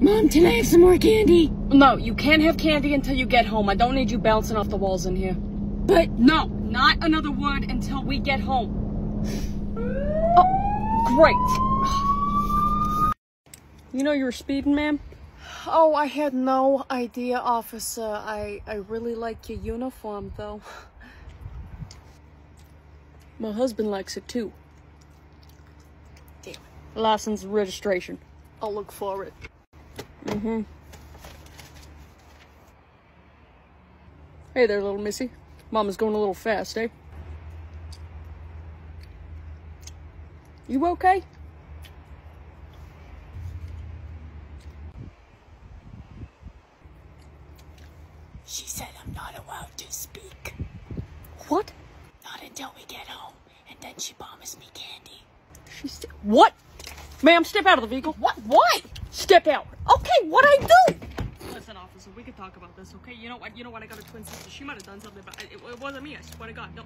Mom, can I have some more candy? No, you can't have candy until you get home. I don't need you bouncing off the walls in here. But No, not another word until we get home. Oh, great. You know you were speeding, ma'am? Oh, I had no idea, officer. I, I really like your uniform, though. My husband likes it, too. Damn it. License and registration. I'll look for it. Mm-hmm. Hey there, little missy. Mama's going a little fast, eh? You okay? She said I'm not allowed to speak. What? Not until we get home. And then she promised me candy. She's what? Ma'am, step out of the vehicle. What? Why? Step out. Okay, what I do? Listen, officer, we could talk about this, okay? You know what? You know what? I got a twin sister. She might have done something, but it, it wasn't me. I swear to God. No.